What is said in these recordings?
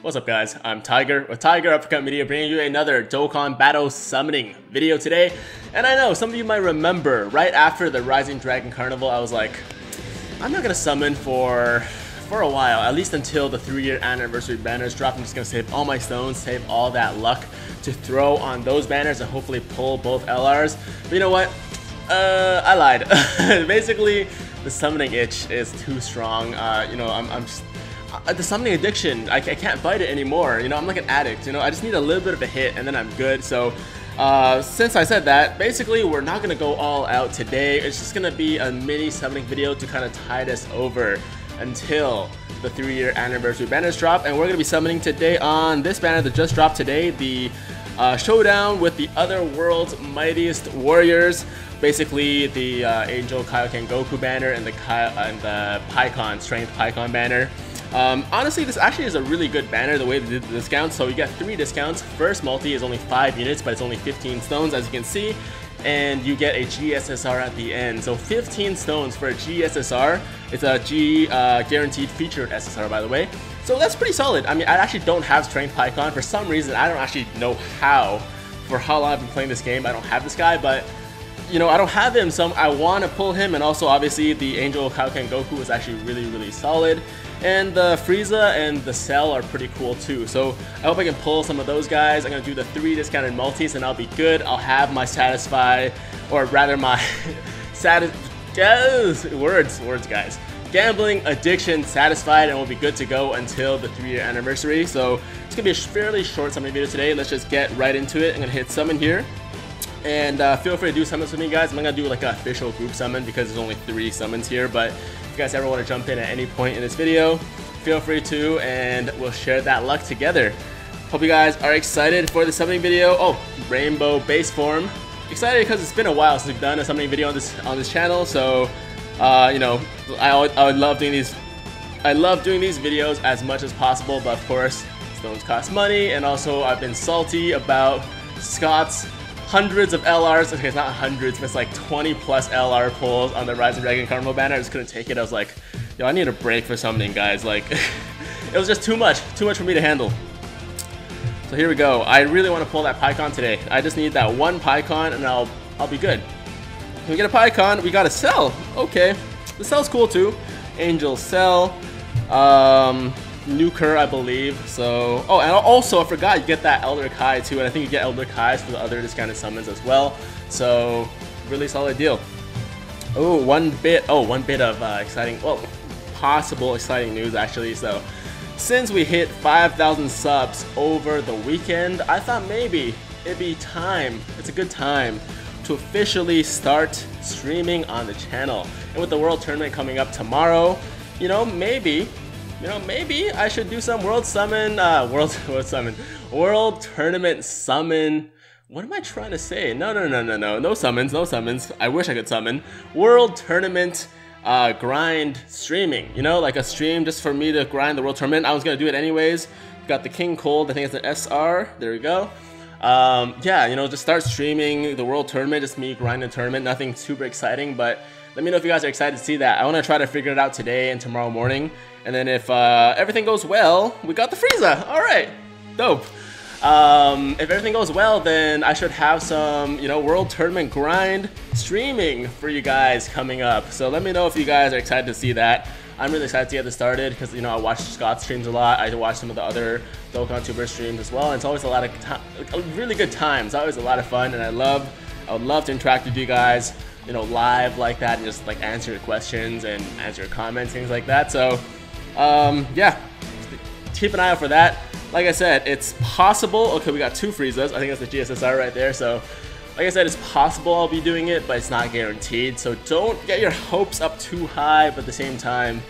What's up guys, I'm Tiger with Tiger Uppercut Media bringing you another Dokkan Battle Summoning video today. And I know some of you might remember, right after the Rising Dragon Carnival, I was like, I'm not gonna summon for for a while, at least until the three year anniversary banners drop. I'm just gonna save all my stones, save all that luck to throw on those banners and hopefully pull both LRs. But you know what? Uh, I lied. Basically, the summoning itch is too strong. Uh, you know, I'm, I'm just the summoning addiction, I, I, can't fight it anymore. You know, I'm like an addict. You know, I just need a little bit of a hit and then I'm good. So, uh, since I said that, basically we're not gonna go all out today. It's just gonna be a mini summoning video to kind of tide us over until the three-year anniversary banners drop. And we're gonna be summoning today on this banner that just dropped today, the uh, showdown with the other world's mightiest warriors. Basically, the uh, Angel Kaioken Goku banner and the Kai and the Pikkon Strength Pikkon banner. Um, honestly, this actually is a really good banner, the way they did the discounts. So you get three discounts. First multi is only 5 units, but it's only 15 stones, as you can see. And you get a GSSR at the end. So 15 stones for a GSSR. It's a G uh, guaranteed featured SSR, by the way. So that's pretty solid. I mean, I actually don't have Strength Pikkon. For some reason, I don't actually know how. For how long I've been playing this game, I don't have this guy, but you know, I don't have him, so I want to pull him, and also obviously the Angel Kaioken Goku is actually really, really solid. And the Frieza and the Cell are pretty cool too. So I hope I can pull some of those guys. I'm going to do the three discounted multis and I'll be good. I'll have my satisfy, or rather my satis words, words guys. Gambling addiction satisfied and we'll be good to go until the three year anniversary. So it's to be a fairly short summon video today. Let's just get right into it. I'm to hit summon here. And uh, feel free to do summons with me, guys. I'm not going to do like an official group summon because there's only three summons here, but if you guys ever want to jump in at any point in this video, feel free to, and we'll share that luck together. Hope you guys are excited for the summoning video. Oh, rainbow base form. Excited because it's been a while since we've done a summoning video on this on this channel. So, uh, you know, I, I love doing these. I love doing these videos as much as possible, but of course, stones cost money, and also I've been salty about Scott's hundreds of LRs. Okay, it's not hundreds, but it's like 20 plus LR pulls on the Rising Dragon Carnival banner. I just couldn't take it. I was like, yo, I need a break for something, guys. Like, it was just too much, too much for me to handle. So here we go. I really want to pull that Pikkon today. I just need that one Pikkon and I'll I'll be good. We get a Pikkon, we got a Cell. Okay, the Cell's cool too. Angel Cell. Um, Nuker, I believe. So, oh, and also I forgot you get that Elder Kai too, and I think you get Elder Kais for the other discounted summons as well. So, really solid deal. Oh, one bit. Oh, one bit of uh, exciting. Well, possible exciting news actually. So, since we hit 5,000 subs over the weekend, I thought maybe it'd be time. It's a good time to officially start streaming on the channel. And with the World Tournament coming up tomorrow, you know, maybe you know, maybe I should do some World Summon, uh, World, World Summon, World Tournament Summon. What am I trying to say? No, no, no, no, no, no summons, no summons. I wish I could summon. World Tournament uh, grind streaming. You know, like a stream just for me to grind the World Tournament. I was gonna do it anyways. Got the King Cold, I think it's an SR. There we go. Um, yeah, you know, just start streaming the World Tournament, just me grinding the tournament. Nothing super exciting, but let me know if you guys are excited to see that. I want to try to figure it out today and tomorrow morning. And then if uh, everything goes well, we got the Frieza. All right, dope. Um, if everything goes well, then I should have some, you know, World Tournament grind streaming for you guys coming up. So let me know if you guys are excited to see that. I'm really excited to get this started because, you know, I watch Scott streams a lot. I watch some of the other Dokkan Tuber streams as well. And it's always a lot of time, really good times. Always a lot of fun. And I love, I would love to interact with you guys, you know, live like that and just like answer your questions and answer your comments, things like that. So um, yeah, keep an eye out for that. Like I said, it's possible. Okay, we got two Friezas. I think that's the GSSR right there. So, like I said, it's possible I'll be doing it, but it's not guaranteed. So don't get your hopes up too high, but at the same time,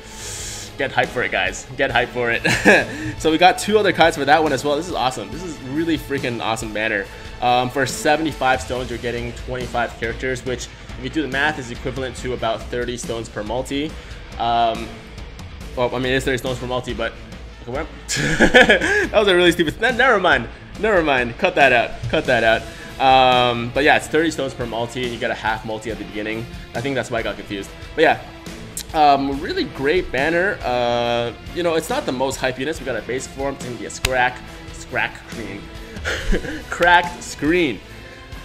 get hyped for it, guys. Get hyped for it. so we got two other kites for that one as well. This is awesome. This is really freaking awesome banner. Um, for 75 stones, you're getting 25 characters, which, if you do the math, is equivalent to about 30 stones per multi. Um, well, I mean, it's 30 stones per multi, but that was a really stupid. Never mind. Never mind. Cut that out. Cut that out. Um, but yeah, it's 30 stones per multi, and you get a half multi at the beginning. I think that's why I got confused. But yeah, Um, really great banner. Uh, you know, it's not the most hype units. We got a base form. It's gonna be a scrack, scrack screen, cracked screen.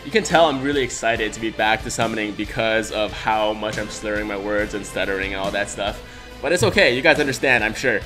You can tell I'm really excited to be back to summoning because of how much I'm slurring my words and stuttering and all that stuff. But it's okay, you guys understand, I'm sure.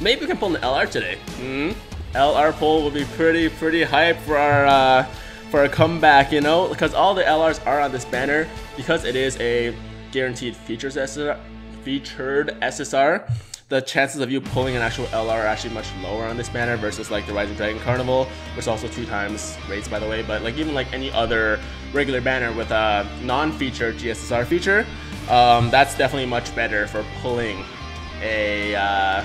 Maybe we can pull an LR today. Mm -hmm. LR pull will be pretty, pretty hype for our, uh, for a comeback, you know? Because all the LRs are on this banner, because it is a guaranteed features SSR, featured SSR, the chances of you pulling an actual LR are actually much lower on this banner versus like the Rising Dragon Carnival, which is also two times rates by the way, but like even like any other regular banner with a non-featured GSSR feature, um, that's definitely much better for pulling a uh,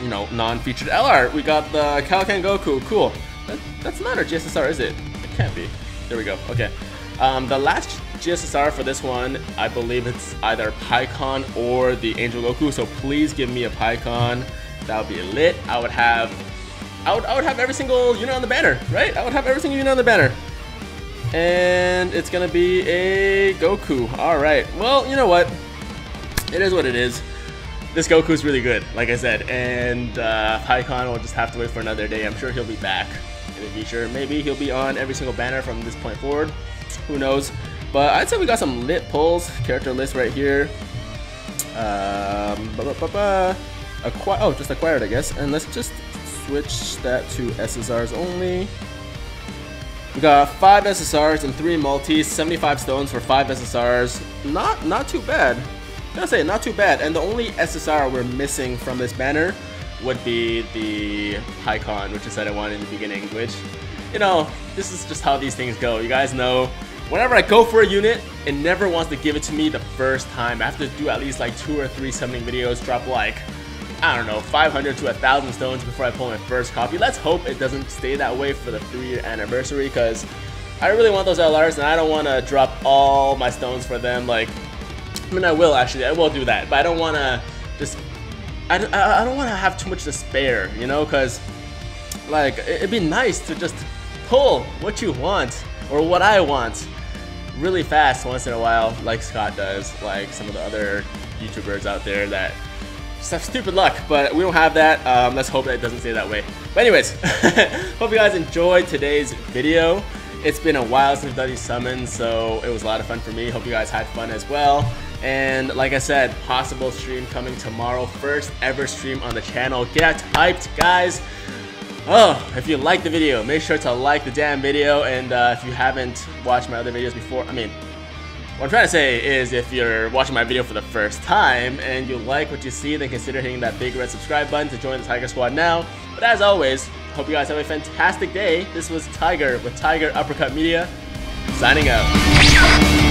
you know non-featured LR. We got the Kaioken Goku, cool. That, that's not our GSSR, is it? It can't be. There we go. Okay. Um, the last GSSR for this one, I believe it's either Pikkon or the Angel Goku, so please give me a Pikkon. That would be lit. I would have I would, I would have every single unit on the banner, right? I would have every single unit on the banner. And it's gonna be a Goku. Alright, well, you know what? It is what it is. This Goku is really good, like I said, and uh, Pikkon will just have to wait for another day. I'm sure he'll be back in the future. Maybe he'll be on every single banner from this point forward. Who knows? But I'd say we got some lit pulls. Character list right here. Um, ba -ba -ba Acqui oh, just acquired, I guess. And let's just switch that to SSRs only. We got five SSRs and three multis, 75 stones for five SSRs. Not not too bad. Gotta say, not too bad. And the only SSR we're missing from this banner would be the Pikkon, which I said I wanted in the beginning, which, you know, this is just how these things go. You guys know Whenever I go for a unit, it never wants to give it to me the first time. I have to do at least like two or three summoning videos, drop like, I don't know, 500 to 1,000 stones before I pull my first copy. Let's hope it doesn't stay that way for the three year anniversary because I really want those LRs and I don't want to drop all my stones for them. Like, I mean, I will actually, I will do that, but I don't want to just, I, I, I don't want to have too much to spare, you know, because like, it'd be nice to just pull what you want or what I want really fast once in a while, like Scott does, like some of the other YouTubers out there that just have stupid luck, but we don't have that. Um, let's hope that it doesn't stay that way. But anyways, hope you guys enjoyed today's video. It's been a while since we've done these summons, so it was a lot of fun for me. Hope you guys had fun as well. And like I said, possible stream coming tomorrow. First ever stream on the channel. Get hyped, guys. Oh, if you like the video, make sure to like the damn video. And uh, if you haven't watched my other videos before, I mean, what I'm trying to say is if you're watching my video for the first time and you like what you see, then consider hitting that big red subscribe button to join the Tiger Squad now. But as always, hope you guys have a fantastic day. This was Tiger with Tiger Uppercut Media, signing out.